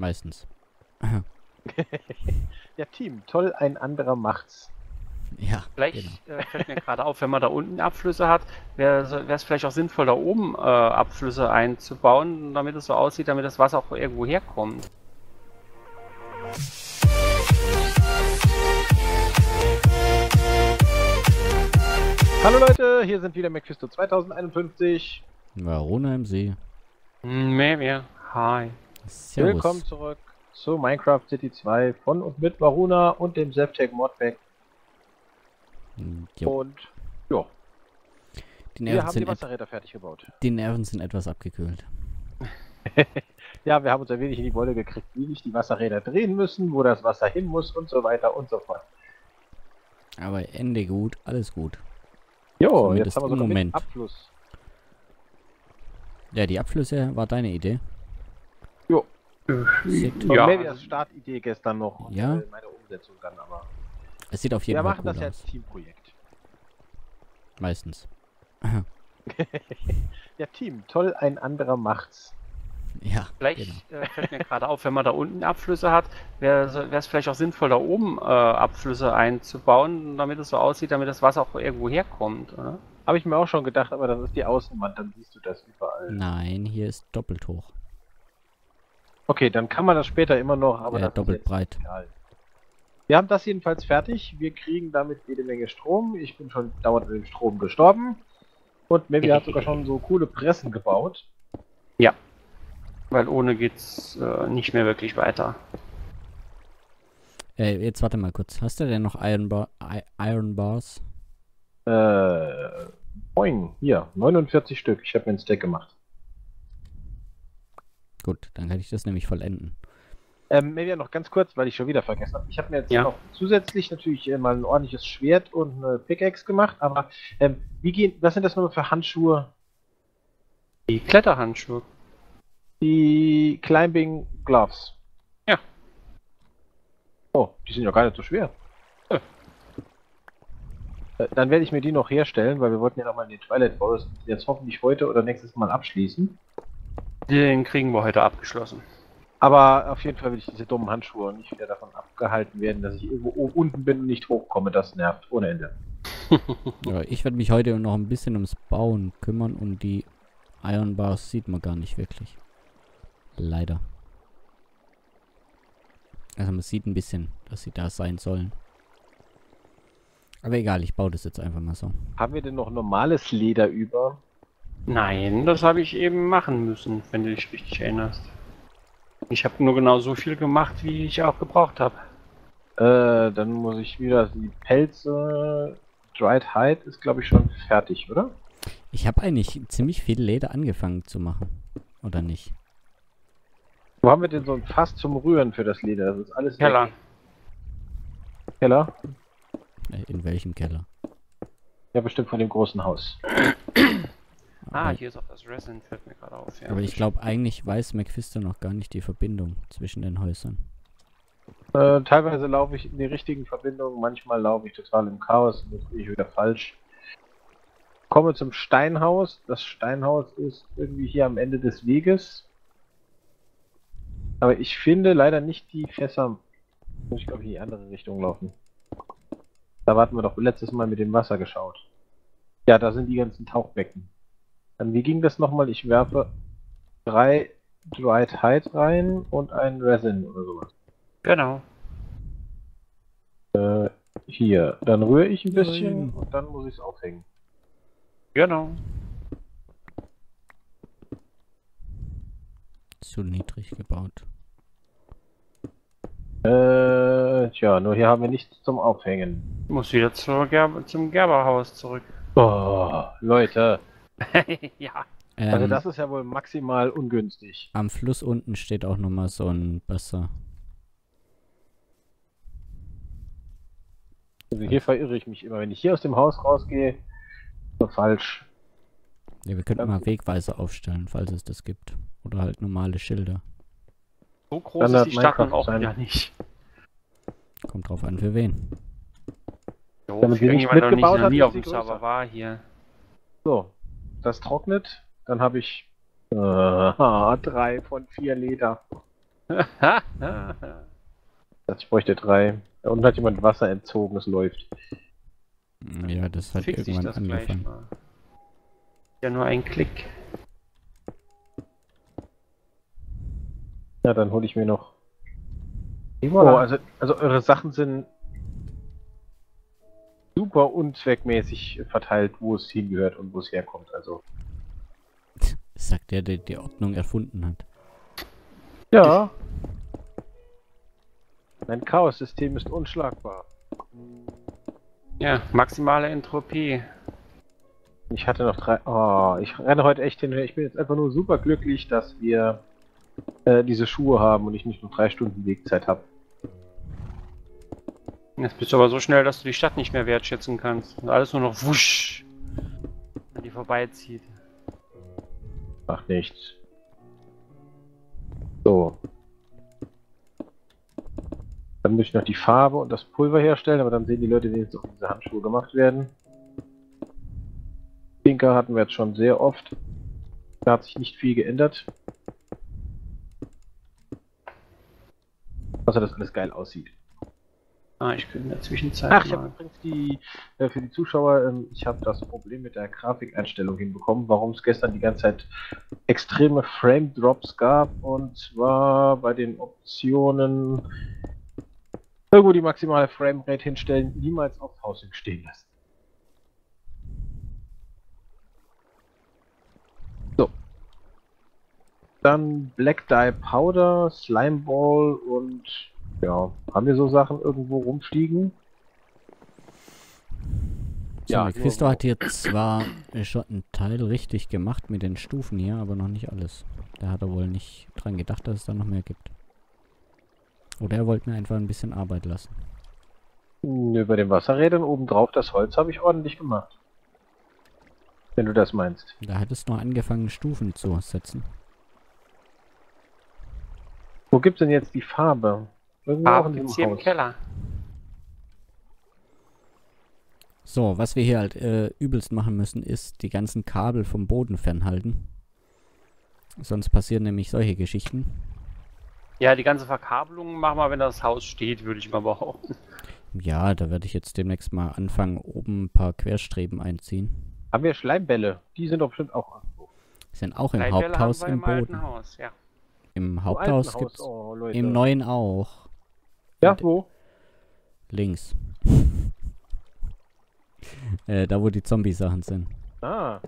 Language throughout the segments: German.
Meistens. ja, Team, toll, ein anderer macht's. Ja, Vielleicht äh, fällt mir gerade auf, wenn man da unten Abflüsse hat, wäre es vielleicht auch sinnvoll, da oben äh, Abflüsse einzubauen, damit es so aussieht, damit das Wasser auch irgendwo herkommt. Hallo Leute, hier sind wieder McFisto 2051. Varuna im See. Hm, Mehr, mehr. Hi. Servus. Willkommen zurück zu Minecraft City 2 von und mit Varuna und dem Zeptec Modpack. Jo. Und ja, Die wir Nerven, haben sind die Wasserräder fertig gebaut. die Nerven sind etwas abgekühlt. Ja, wir haben uns ein wenig in die Wolle gekriegt, wie sich die Wasserräder drehen müssen, wo das Wasser hin muss und so weiter und so fort. Aber Ende gut, alles gut. Jo, Zumindest jetzt haben wir mit Moment. Abfluss. Ja, die Abflüsse war deine Idee. Sieht, Und Ja, Medias Startidee gestern noch und Ja. äh, meine Umsetzung dann aber. es sieht auf jeden Wir Fall machen gut das ja aus. als Teamprojekt. Meistens. Ja, Team, toll, ein anderer macht's. Ja, Vielleicht genau. äh, fällt mir gerade auf, wenn man da unten Abflüsse hat, wäre es vielleicht auch sinnvoll, da oben äh, Abflüsse einzubauen, damit es so aussieht, damit das Wasser auch irgendwo herkommt. Oder? Habe ich mir auch schon gedacht, aber das ist die Außenwand, dann siehst du das überall. Nein, hier ist doppelt hoch. Okay, dann kann man das später immer noch, aber Ja, doppelt breit. egal. Wir haben das jedenfalls fertig. Wir kriegen damit jede Menge Strom. Ich bin schon dauernd mit dem Strom gestorben. Und Mevi hat sogar schon so coole Pressen gebaut. Weil ohne geht's äh, nicht mehr wirklich weiter. Äh, jetzt warte mal kurz. Hast du denn noch Iron, Bar I Iron Bars? Äh, boing, hier, 49 Stück. Ich habe mir ein Stack gemacht. Gut, dann kann ich das nämlich vollenden. Ähm, Mevi, noch ganz kurz, weil ich schon wieder vergessen habe. Ich habe mir jetzt Ja. noch zusätzlich natürlich äh, mal ein ordentliches Schwert und eine Pickaxe gemacht. Aber ähm, wie gehen, was sind das nochmal für Handschuhe? Die Kletterhandschuhe. Die Climbing Gloves. Ja. Oh, die sind ja gar nicht so schwer. Ja. Äh, Dann werde ich mir die noch herstellen, weil wir wollten ja nochmal in den Twilight Forest jetzt hoffentlich heute oder nächstes Mal abschließen. Den kriegen wir heute abgeschlossen. Aber auf jeden Fall will ich diese dummen Handschuhe nicht wieder davon abgehalten werden, dass ich irgendwo oben unten bin und nicht hochkomme. Das nervt ohne Ende. Ja, ich werde mich heute noch ein bisschen ums Bauen kümmern und die Iron Bars sieht man gar nicht wirklich. Leider. Also man sieht ein bisschen, dass sie da sein sollen. Aber egal, ich baue das jetzt einfach mal so. Haben wir denn noch normales Leder über? Nein, das habe ich eben machen müssen, wenn du dich richtig erinnerst. Ich habe nur genau so viel gemacht, wie ich auch gebraucht habe. Äh, dann muss ich wieder die Pelze. Dried Hide ist, glaube ich, schon fertig, oder? Ich habe eigentlich ziemlich viel Leder angefangen zu machen. Oder nicht? Wo haben wir denn so ein Fass zum Rühren für das Leder? Das ist alles weg. Keller. Keller? Äh, In welchem Keller? Ja, bestimmt von dem großen Haus. Ah, Aber, hier ist auch das Resin, fällt mir gerade auf. Ja. aber ich glaube, eigentlich weiß McFister noch gar nicht die Verbindung zwischen den Häusern. Äh, teilweise laufe ich in die richtigen Verbindungen, manchmal laufe ich total im Chaos und das bin ich wieder falsch. Komme zum Steinhaus. Das Steinhaus ist irgendwie hier am Ende des Weges. Aber ich finde leider nicht die Fässer. Muss ich glaube ich in die andere Richtung laufen. Da warten wir doch letztes Mal mit dem Wasser geschaut. Ja, da sind die ganzen Tauchbecken. Dann wie ging das nochmal? Ich werfe drei Dried Hide rein und ein Resin oder sowas. Genau. Äh, hier. Dann rühre ich ein bisschen Nein. und dann muss ich es aufhängen. Genau. Zu niedrig gebaut. Äh, tja, nur hier haben wir nichts zum Aufhängen. Muss wieder zur Gerber, zum Gerberhaus zurück. Oh, Leute. ja. Also Ähm, das ist ja wohl maximal ungünstig. am Fluss unten steht auch nochmal so ein Wasser. Also hier verirre ich mich immer. Wenn ich hier aus dem Haus rausgehe, so falsch. Ja, wir könnten Ja, mal. Wegweiser aufstellen, falls es das gibt. Oder halt normale Schilder. So groß Standard ist die Stadt auch sein. wieder nicht. Kommt drauf an, für wen. Jo, Damit für irgendjemand, noch nie auf dem Server war hier. So, das trocknet. Dann habe ich äh, drei von vier Leder. Ich bräuchte drei. Da unten hat jemand Wasser entzogen, es läuft. Ja, das hat Fix ich irgendwann das gleich angefangen. mal. Ja, nur ein Klick. Ja, dann hole ich mir noch. Oh, also, also eure Sachen sind super unzweckmäßig verteilt, wo es hingehört und wo es herkommt. Also. Sagt der, der die Ordnung erfunden hat. Ja. Mein Chaos-System ist unschlagbar. Ja, maximale Entropie. Ich hatte noch drei. Oh, ich renne heute echt hin. Ich bin jetzt einfach nur super glücklich, dass wir äh, diese Schuhe haben und ich nicht nur drei Stunden Wegzeit habe. Jetzt bist du aber so schnell, dass du die Stadt nicht mehr wertschätzen kannst. Und alles nur noch wusch, wenn die vorbeizieht. Macht nichts. So. Dann muss ich noch die Farbe und das Pulver herstellen, aber dann sehen die Leute, jetzt auch diese Handschuhe gemacht werden. Pinker hatten wir jetzt schon sehr oft. Da hat sich nicht viel geändert. Außer, dass alles geil aussieht. Ah, ich könnte in der Zwischenzeit Ach, ich habe übrigens die, äh, für die Zuschauer, ähm, ich habe das Problem mit der Grafikeinstellung hinbekommen, warum es gestern die ganze Zeit extreme Frame Drops gab und zwar bei den Optionen irgendwo die maximale Framerate hinstellen, niemals auf Housing stehen lassen. So. Dann Black Dye Powder, Slime Ball und ja, haben wir so Sachen irgendwo rumfliegen? So, Ja, Christo hat hier zwar schon einen Teil richtig gemacht mit den Stufen hier, aber noch nicht alles. Da hat er wohl nicht dran gedacht, dass es da noch mehr gibt. Oder er wollte mir einfach ein bisschen Arbeit lassen. Nö, bei den Wasserrädern obendrauf das Holz habe ich ordentlich gemacht. Wenn du das meinst. Da hat es noch angefangen, Stufen zu setzen. Wo gibt's denn jetzt die Farbe? Irgendwo auch Farbe in gibt's hier im. Keller. So, was wir hier halt äh, übelst machen müssen, ist die ganzen Kabel vom Boden fernhalten. Sonst passieren nämlich solche Geschichten. Ja, die ganze Verkabelung machen wir, wenn das Haus steht, würde ich mal behaupten. Ja, da werde ich jetzt demnächst mal anfangen, oben ein paar Querstreben einziehen. Haben wir Schleimbälle? Die sind doch bestimmt auch irgendwo. Sind auch im Haupthaus im alten Boden. Haus, ja. Im Im Haupthaus alten gibt's Oh, im neuen auch. Ja, wo? Links. äh, da wo die Zombie-Sachen sind. Ah.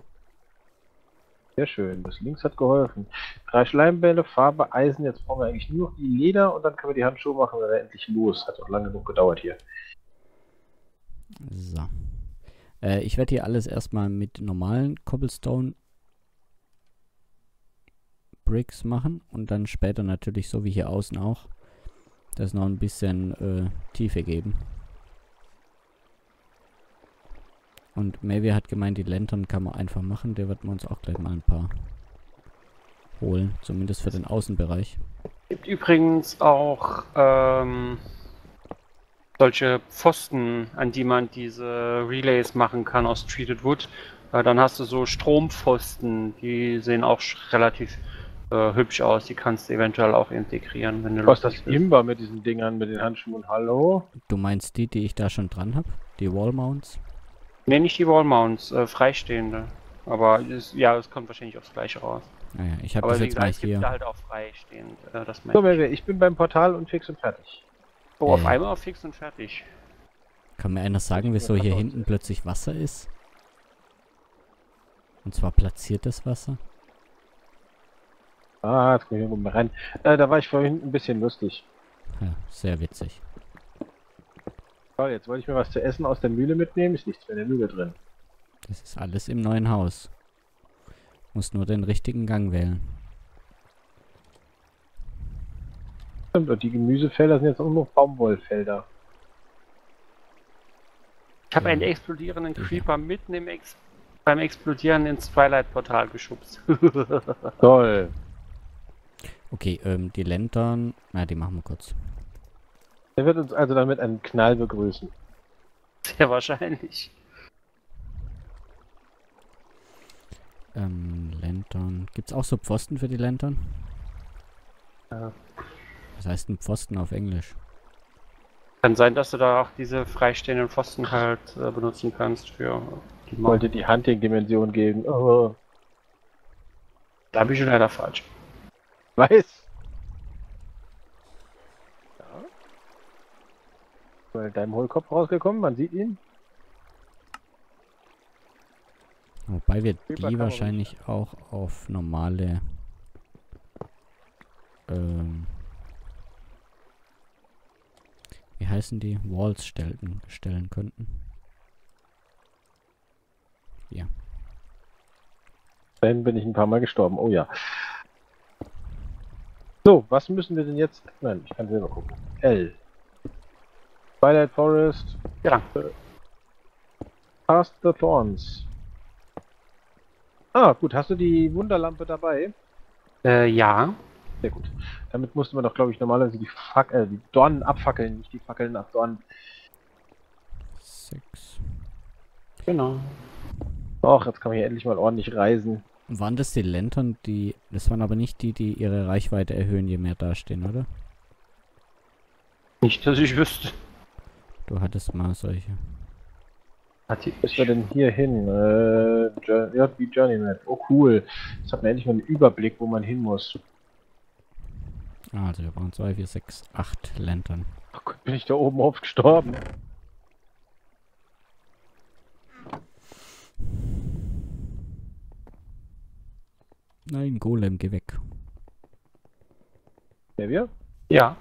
Sehr schön. Das links hat geholfen. Drei Schleimbälle, Farbe, Eisen. Jetzt brauchen wir eigentlich nur noch die Leder und dann können wir die Handschuhe machen und dann endlich los. Hat auch lange genug gedauert hier. So. Äh, ich werde hier alles erstmal mit normalen Cobblestone Bricks machen und dann später natürlich so wie hier außen auch das noch ein bisschen äh, Tiefe geben. Und Mavi hat gemeint, die Lantern kann man einfach machen. Der wird man uns auch gleich mal ein paar holen. Zumindest für den Außenbereich. Gibt übrigens auch ähm, solche Pfosten, an die man diese Relays machen kann aus Treated Wood. Äh, dann hast du so Strompfosten, die sehen auch relativ äh, hübsch aus. Die kannst du eventuell auch integrieren, wenn du Was ist das. Imber mit diesen Dingern, mit den Handschuhen? Hallo? Du meinst die, die ich da schon dran habe? Die Wallmounts? Nee, nicht die Wallmounts, äh, freistehende. Aber es, ja, es kommt wahrscheinlich aufs gleiche raus. Naja, ich habe Aber das jetzt gesagt, mal hier. da halt auch freistehend. Äh, das So, ich. Melvin, ich bin beim Portal und fix und fertig. Oh, auf Äh. einmal fix und fertig. Kann mir einer sagen, wieso hier hinten plötzlich Wasser ist? Und zwar platziertes Wasser? Ah, jetzt komme ich irgendwo mal rein. Äh, da war ich vorhin ein bisschen lustig. Ja, sehr witzig. So, jetzt wollte ich mir was zu essen aus der Mühle mitnehmen. Ist nichts mehr in der Mühle drin. Das ist alles im neuen Haus. Muss nur den richtigen Gang wählen. Stimmt, und die Gemüsefelder sind jetzt auch noch Baumwollfelder. Ich habe Ja. einen explodierenden. Creeper mitten im Ex beim Explodieren ins Twilight-Portal geschubst. Toll. Okay, ähm, die Lantern. Na, die machen wir kurz. Er wird uns also dann mit einem Knall begrüßen. Sehr wahrscheinlich. Ähm, Lantern. Gibt's auch so Pfosten für die Lantern? Was heißt ein Pfosten auf Englisch? Kann sein, dass du da auch diese freistehenden Pfosten halt äh, benutzen kannst für die Ich wollte die Hunting-Dimension geben. Oh, Da habe ich schon leider falsch. weiß. Ja. Mal in deinem Hohlkopf rausgekommen, man sieht ihn. Wobei wir kann die wahrscheinlich auch auf normale ähm, wie heißen die? Walls stellen, stellen könnten. Dann bin ich ein paar Mal gestorben. Oh ja. So, was müssen wir denn jetzt? Nein, ich kann selber gucken. L. Twilight Forest. Ja. Past the Thorns. Ah, gut. Hast du die Wunderlampe dabei? Äh, ja. Sehr gut. Damit musste man doch, glaube ich, normalerweise die, Fac äh, die Dornen abfackeln, nicht die Fackeln abdornen. Sechs. Genau. Och, jetzt kann man hier endlich mal ordentlich reisen. Waren das die Lantern, die. Das waren aber nicht die, die ihre Reichweite erhöhen, je mehr dastehen, oder? Nicht, dass ich wüsste. Du hattest mal solche. Hat die Wo ist wir denn hier hin? Äh, die Journey Map. Oh cool. Jetzt hat man endlich mal einen Überblick, wo man hin muss. Also wir brauchen zwei, vier, sechs, acht Lantern. Oh Gott, bin ich da oben oft gestorben. Nein, Golem, geh weg. Wer wir? Ja.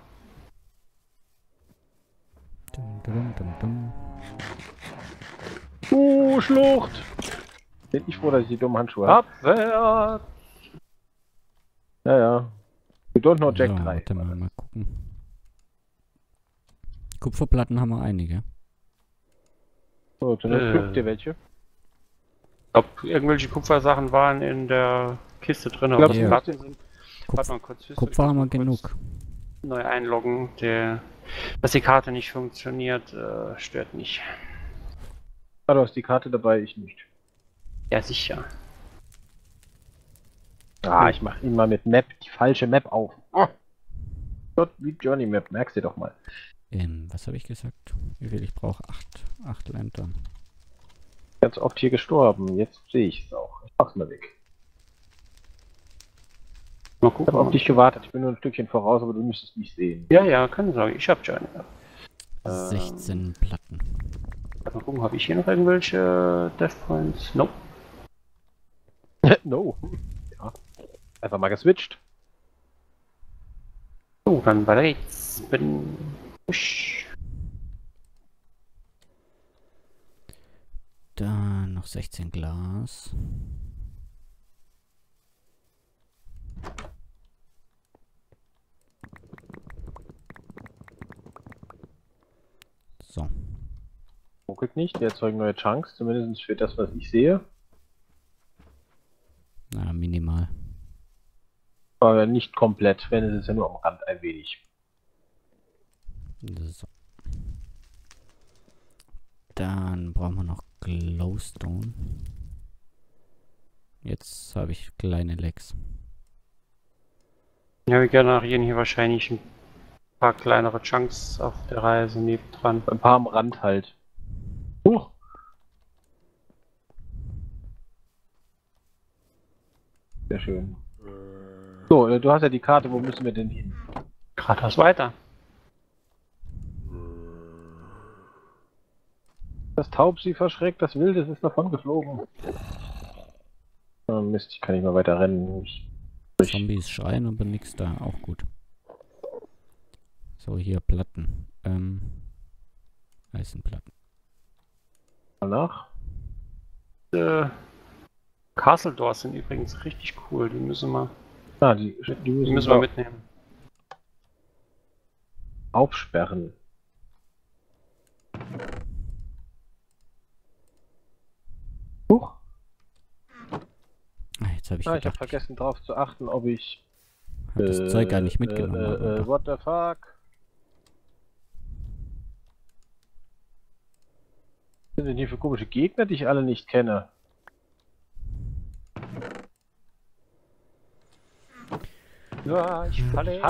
Dum, dum, dum, dum. Uh, Schlucht! Bin ich froh, dass ich die dummen Handschuhe habe. Abwehr! Ja, ja. You don't know Jack so, 3. warte mal, mal gucken. Kupferplatten haben wir einige. So, dann Äh. ihr welche. Ob irgendwelche Kupfersachen waren in der Kiste drin, Ich aber ja. Platten sind. Kupf Warte mal kurz. Kupfer haben wir genug. Neu einloggen. Der, dass die Karte nicht funktioniert, äh, stört nicht. Ah, du hast die Karte dabei, ich nicht. Ja, sicher. Ah, ich mach ihn mal mit Map, die falsche Map auf. Oh. Gott, wie Journey Map, merkst du doch mal. Ähm, was habe ich gesagt? Wie viel ich brauche? Acht. Acht Lantern. Ganz oft hier gestorben, jetzt sehe ich es auch. Ich mach's mal weg. Mal Ich habe gucken. auf dich gewartet, ich bin nur ein Stückchen voraus, aber du müsstest mich sehen. Ja, ja, keine Sorge. Ich hab schon. Ähm, 16 Platten. Mal gucken, habe ich hier noch irgendwelche Death Points? Nope. no. Ja. Einfach mal geswitcht. So, dann weiter geht's. Bin. Usch. Da noch 16 Glas. So. Ruckelt nicht, die erzeugen neue Chunks, zumindest für das, was ich sehe. Na, minimal. Aber nicht komplett, wenn es ist ja nur am Rand ein wenig. So. Dann brauchen wir noch Glowstone. Jetzt habe ich kleine Lecks. Ja, wir generieren hier wahrscheinlich ein paar kleinere Chunks auf der Reise nebendran. Ein paar am Rand halt. Huch! Sehr schön. So, äh, du hast ja die Karte, wo müssen wir denn hin? Geradeaus weiter. Das Taub sie verschreckt, das Wilde ist davon geflogen. Oh Mist, ich kann nicht mehr weiter rennen. Ich, ich, Zombies schreien, aber nichts da. Auch gut. So, hier Platten. Ähm, Eisenplatten. Mal nach. Äh, Castle Doors sind übrigens richtig cool. Die müssen wir, Ah, die, die die müssen, müssen wir mitnehmen. aufsperren. Huch! Ah, jetzt habe ich Ah, ich habe vergessen darauf zu achten, ob ich hab das Zeug gar nicht Äh, mitgenommen. Äh, äh, what the fuck? Was sind denn hier für komische Gegner, die ich alle nicht kenne? Ja, ich falle.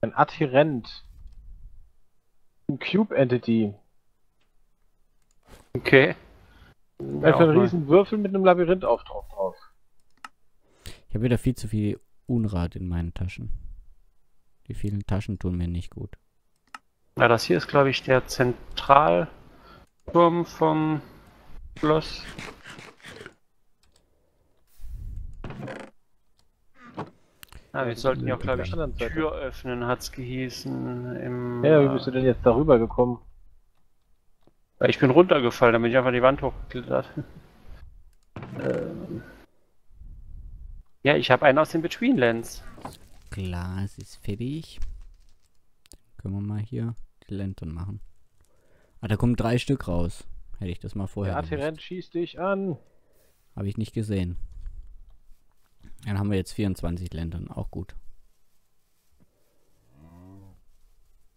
Ein Adhärent. Ein Cube Entity. Okay. Einfach ein riesen Würfel mit einem Labyrinthaufdruck drauf. Ich habe wieder viel zu viel Unrat in meinen Taschen. Die vielen Taschen tun mir nicht gut. Ja, das hier ist, glaube ich, der Zentralturm vom Schloss. Ah, wir sollten ja auch, glaube ich, die Seite. Tür öffnen, hat's gehießen. Im, Ja, wie bist du denn jetzt darüber gekommen? Ich bin runtergefallen, dann bin ich einfach die Wand hochgeklettert. ähm. Ja, ich habe einen aus den Betweenlands. Glas ist fertig. Dann können wir mal hier die Lantern machen. Ah, da kommen drei Stück raus. Hätte ich das mal vorher Der gewusst. Adhärent schießt dich an. Habe ich nicht gesehen. Dann haben wir jetzt 24 Lantern. Auch gut.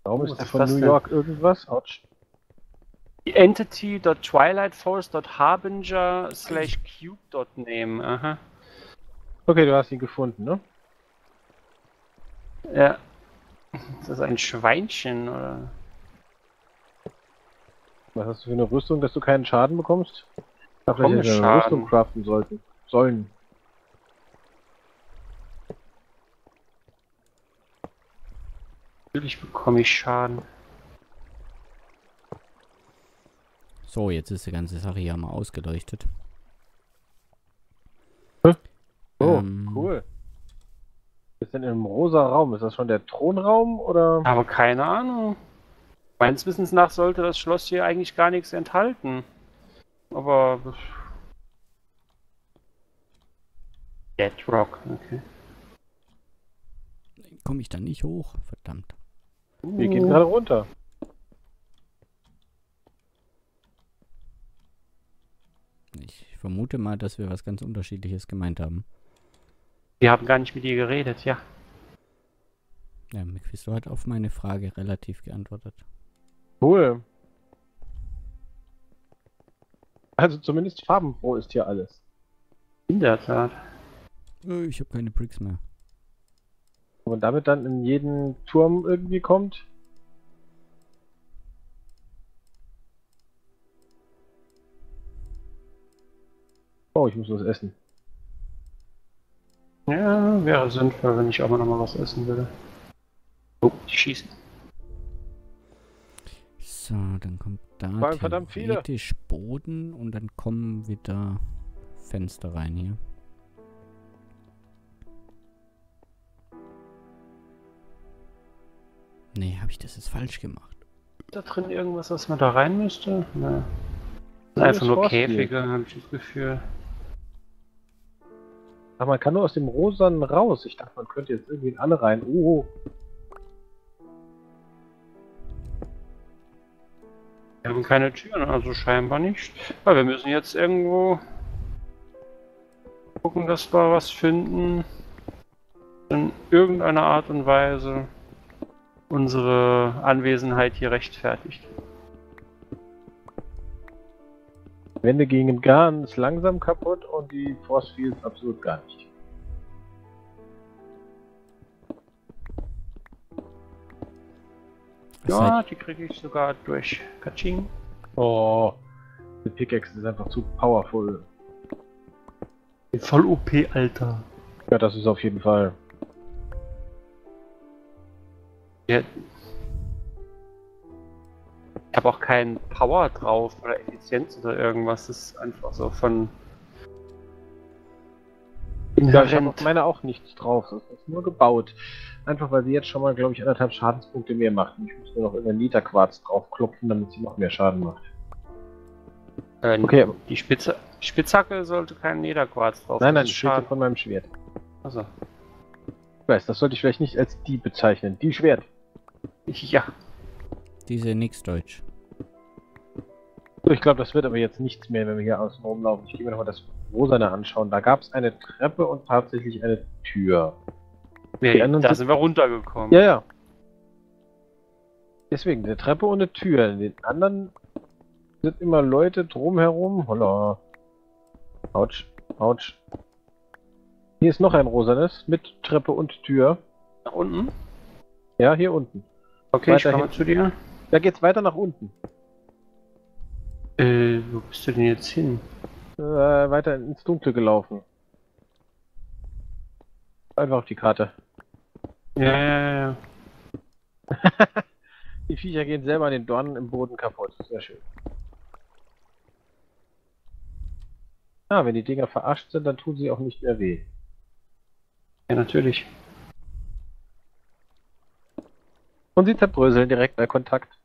Warum ist der von New denn? York irgendwas? Autsch. Entity.twilightforce.harbinger slash cube.name. Aha. Okay, du hast ihn gefunden, ne? Ja. Ist das ein Schweinchen oder? Was hast du für eine Rüstung, dass du keinen Schaden bekommst? Ich wir hätten eine Schaden. Rüstung craften sollten. Sollen. Natürlich bekomme ich Schaden. So, jetzt ist die ganze Sache hier mal ausgeleuchtet. Oh, Ähm, cool. Ist denn im rosa Raum? Ist das schon der Thronraum oder? Aber keine Ahnung. Meines Wissens nach sollte das Schloss hier eigentlich gar nichts enthalten. Aber. Deadrock, okay. Komme ich da nicht hoch? Verdammt. Wir gehen gerade runter. Ich vermute mal, dass wir was ganz Unterschiedliches gemeint haben. Wir haben gar nicht mit dir geredet, ja. Ja, Mephisto hat auf meine Frage relativ geantwortet. Cool. Also zumindest farbenfroh ist hier alles. In der Tat. Ich habe keine Bricks mehr. Man damit dann in jeden Turm irgendwie kommt. Oh, ich muss was essen. Ja, wäre sinnvoll, wenn ich auch mal noch mal was essen würde. Oh, die schießen. So, dann kommt da Waren verdammt viele. theoretisch Boden und dann kommen wieder Fenster rein hier. Nee, habe ich das jetzt falsch gemacht? Ist da drin irgendwas, was man da rein müsste? Ne. Das Einfach nur. Käfige, habe ich das Gefühl. Aber man kann nur aus dem Rosanen raus. Ich dachte, man könnte jetzt irgendwie in alle rein. Oh, Wir haben keine Türen, also scheinbar nicht. Aber wir müssen jetzt irgendwo gucken, dass wir was finden. In irgendeiner Art und Weise unsere Anwesenheit hier rechtfertigt. Wände gingen ganz langsam kaputt und die Force Fields absolut gar nicht. Ja, sei- die kriege ich sogar durch. Kaching. Oh, die Pickaxe ist einfach zu powerful. Voll OP, Alter. Ja, das ist auf jeden Fall. Ja. Ich habe auch keinen Power drauf oder Effizienz oder irgendwas. Das ist einfach so von. Ja, ich habe auf meiner auch nichts drauf. Das ist nur gebaut. Einfach weil sie jetzt schon mal, glaube ich, anderthalb Schadenspunkte mehr macht. Und Ich muss nur noch irgendein Literquarz draufklopfen, damit sie noch mehr Schaden macht. Äh, Okay. Die Spitze, Spitzhacke sollte kein Lederquarz drauf nein, nein, das ich ist rede schade. von meinem Schwert. Also, Ich weiß, das sollte ich vielleicht nicht als die bezeichnen. Die Schwert. ja. Diese nix Deutsch. So, ich glaube, das wird aber jetzt nichts mehr, wenn wir hier außen rumlaufen. Ich gehe mir nochmal das Rosane anschauen. Da gab es eine Treppe und tatsächlich eine Tür. Wir, Die anderen da sind- sind wir runtergekommen. Ja, ja. Deswegen, eine Treppe und eine Tür. In den anderen sind immer Leute drumherum. Holla. Autsch, Autsch. Hier ist noch ein rosanes mit Treppe und Tür. Nach unten. Ja, hier unten. Okay, ich Weiter komme hin. zu dir. Da geht's weiter nach unten. Äh, wo bist du denn jetzt hin? Äh, weiter ins Dunkle gelaufen. Einfach auf die Karte. Ja, ja, ja. Die Viecher gehen selber an den Dornen im Boden kaputt. Sehr schön. Ah, wenn die Dinger verarscht sind, dann tun sie auch nicht mehr weh. Ja, natürlich. Und sie zerbröseln direkt bei Kontakt.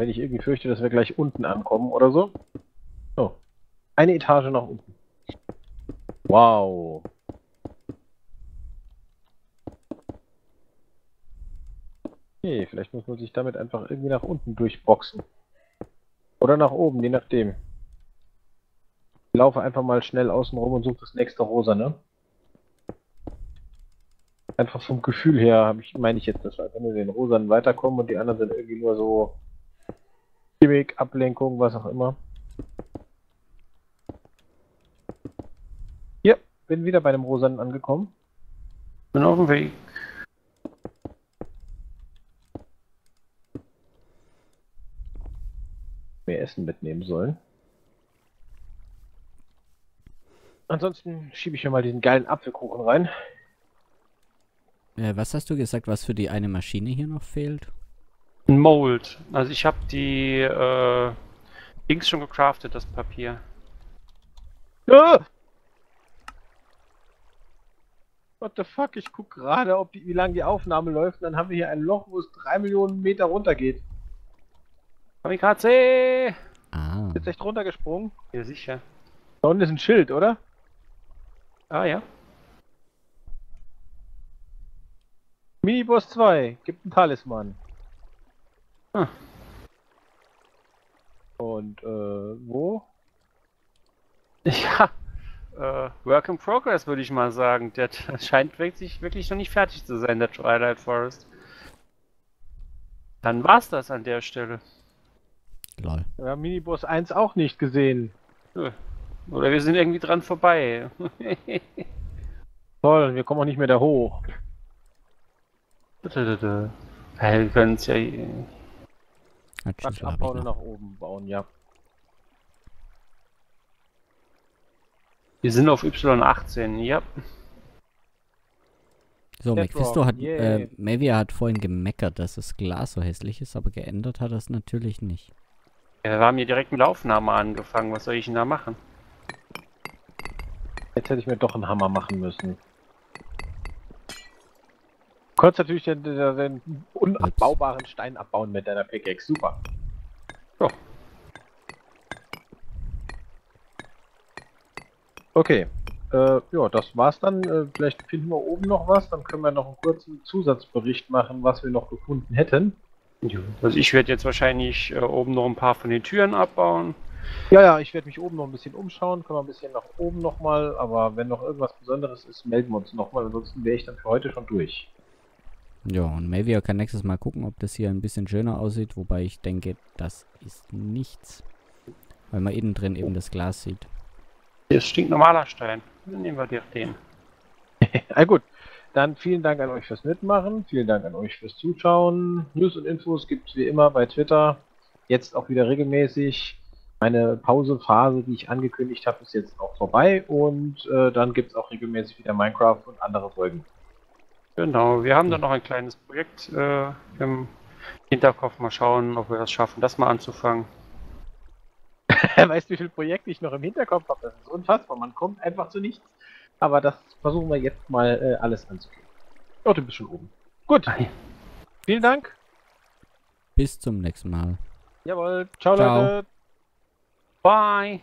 Wenn ich irgendwie fürchte, dass wir gleich unten ankommen oder so. Oh. Eine Etage nach unten. Wow. Okay, vielleicht muss man sich damit einfach irgendwie nach unten durchboxen. Oder nach oben, je nachdem. Ich laufe einfach mal schnell außen rum und suche das nächste Rosa, ne? Einfach vom Gefühl her ich, meine ich jetzt, dass wir einfach den Rosan weiterkommen und die anderen sind irgendwie nur so Gimmick, Ablenkung, was auch immer. Hier, bin wieder bei dem Rosan angekommen. Bin auf dem Weg. Mehr Essen mitnehmen sollen. Ansonsten schiebe ich mir mal diesen geilen Apfelkuchen rein. Äh, was hast du gesagt, was für die eine Maschine hier noch fehlt? Ein Mold. Also ich habe die äh, Dings schon gecraftet, das Papier. Ah! What the fuck? Ich guck gerade, ob die, wie lange die Aufnahme läuft. Und dann haben wir hier ein Loch, wo es drei Millionen Meter runter geht. Kamikaze! Ah. Ist echt runtergesprungen. Ja, sicher. Da unten ist ein Schild, oder? Ah, ja. Miniboss 2, gibt einen Talisman. Ah. Und, äh, wo? Ja. Äh, Work in Progress, würde ich mal sagen. Der scheint wirklich, wirklich noch nicht fertig zu sein, der Twilight Forest. Dann war's das an der Stelle. Lol. Wir haben Miniboss 1 auch nicht gesehen. Oder wir sind irgendwie dran vorbei. Toll, wir kommen auch nicht mehr da hoch. Wir können es ja. Quatsch, abbauen und nach oben bauen, ja. Wir sind auf Y18, ja. So, Mephisto hat, yay. äh, Mavia hat vorhin gemeckert, dass das Glas so hässlich ist, aber geändert hat er es natürlich nicht. Wir haben hier direkt mit der Aufnahme angefangen. Was soll ich denn da machen? Jetzt hätte ich mir doch einen Hammer machen müssen. Du konntest natürlich den, den, den unabbaubaren Stein abbauen mit deiner Pickaxe. Super. Ja. Okay. Äh, ja, das war's dann. Äh, vielleicht finden wir oben noch was. Dann können wir noch einen kurzen Zusatzbericht machen, was wir noch gefunden hätten. Also ich werde jetzt wahrscheinlich äh, oben noch ein paar von den Türen abbauen. Ja, ja, ich werde mich oben noch ein bisschen umschauen. Können wir ein bisschen nach oben nochmal. Aber wenn noch irgendwas Besonderes ist, melden wir uns nochmal. Ansonsten wäre ich dann für heute schon durch. Ja, und Mavia kann nächstes Mal gucken, ob das hier ein bisschen schöner aussieht, wobei ich denke, das ist nichts. Weil man innen drin eben das Glas sieht. Das stinkt normaler Stein. Dann nehmen wir dir den. Na gut, dann vielen Dank an euch fürs Mitmachen, vielen Dank an euch fürs Zuschauen. News und Infos gibt es wie immer bei Twitter, jetzt auch wieder regelmäßig. Meine Pausephase, die ich angekündigt habe, ist jetzt auch vorbei und äh, dann gibt es auch regelmäßig wieder Minecraft und andere Folgen. Genau, wir haben da noch ein kleines Projekt äh, im Hinterkopf. Mal schauen, ob wir das schaffen, das mal anzufangen. weißt du, wie viele Projekte ich noch im Hinterkopf habe? Das ist unfassbar, man kommt einfach zu nichts. Aber das versuchen wir jetzt mal äh, alles anzugehen. Oh, du bist schon oben. Gut, Ei. vielen Dank. Bis zum nächsten Mal. Jawohl, ciao, Ciao. Leute. Bye!